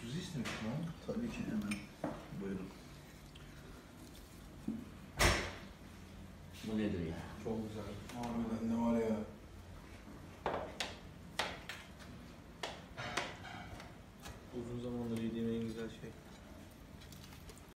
Tuz istemiştim ha. Tabii ki hemen. Buyurun. Bu nedir ya? Çok güzel. Harbiden ne var ya. Uzun zamandır yediğim en güzel.